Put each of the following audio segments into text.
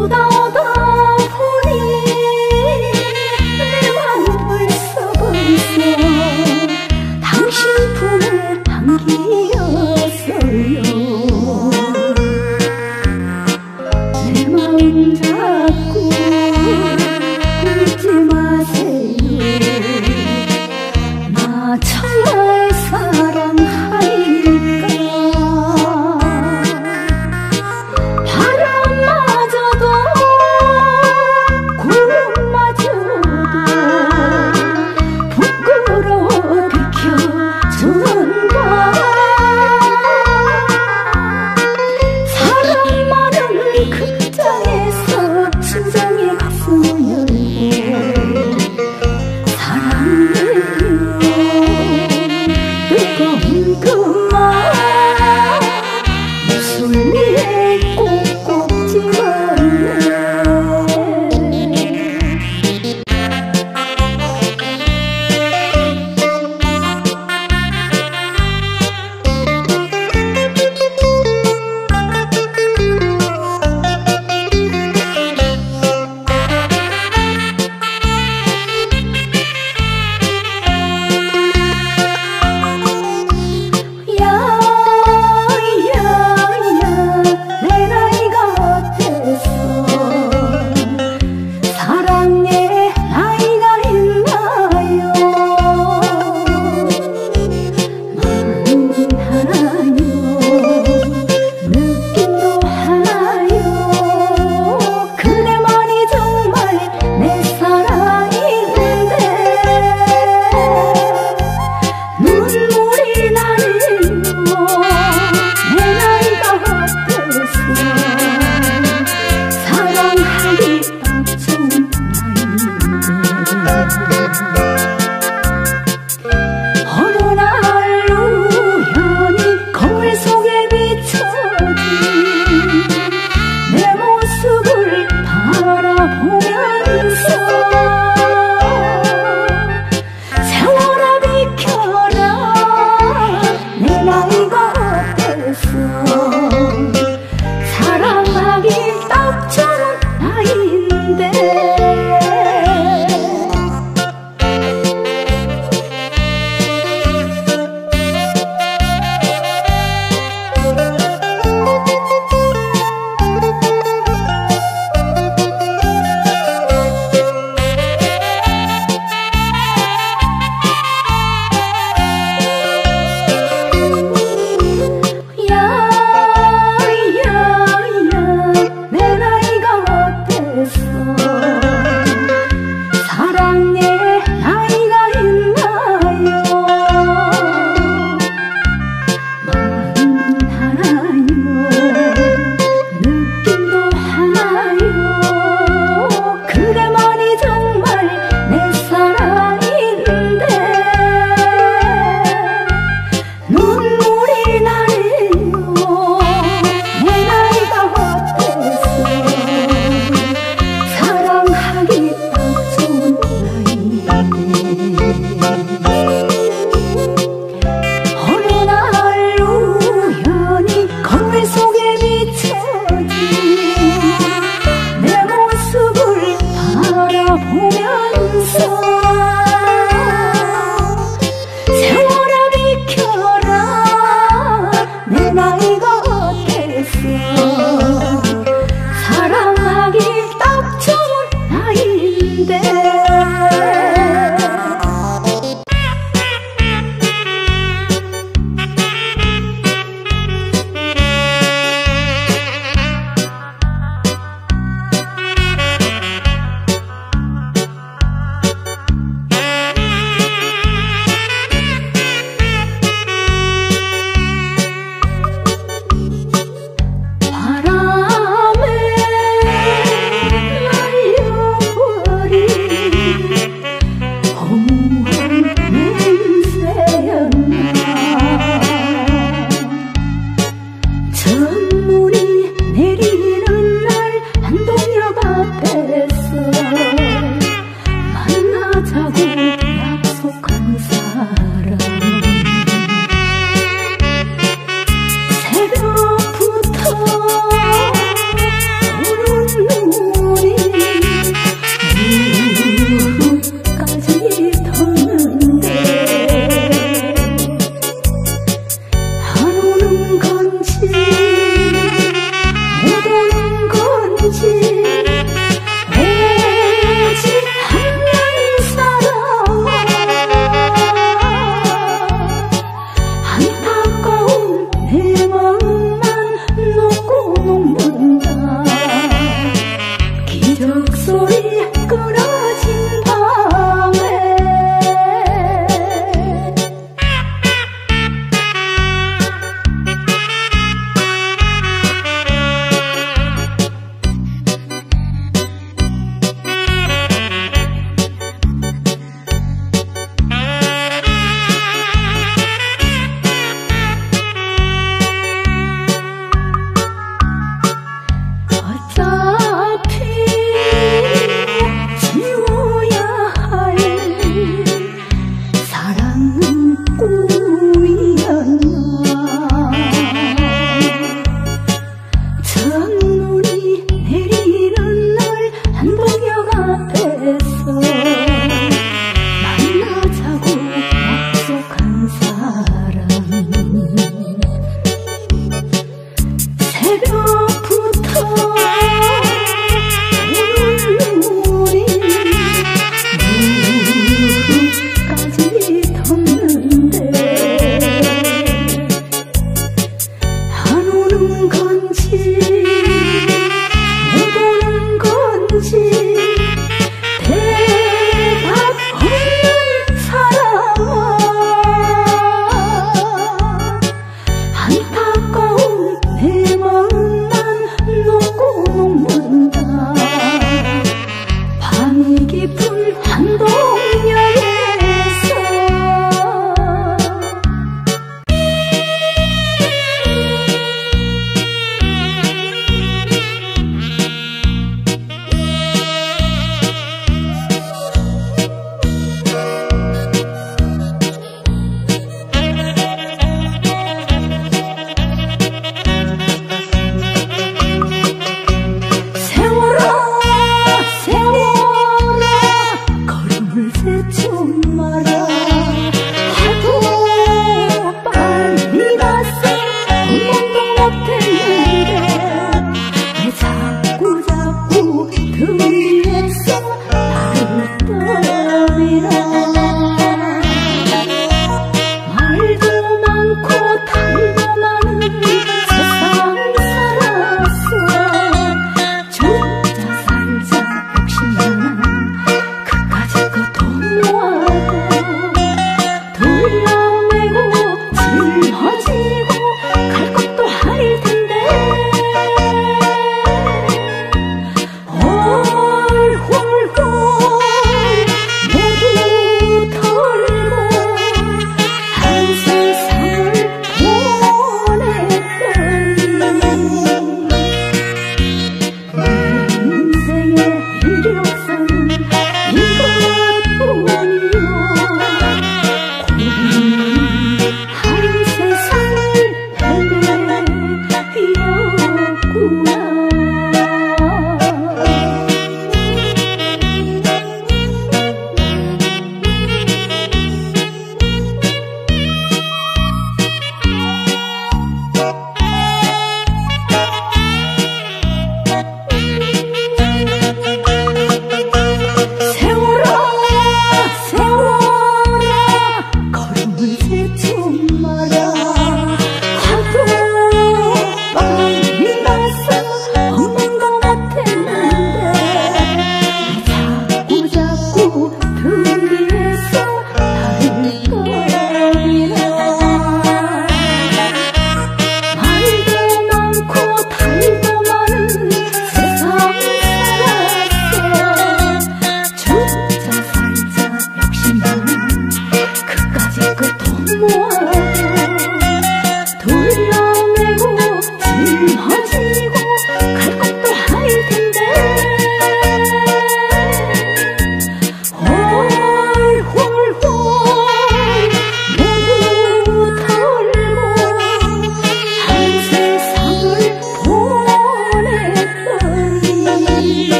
不到的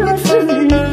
就是你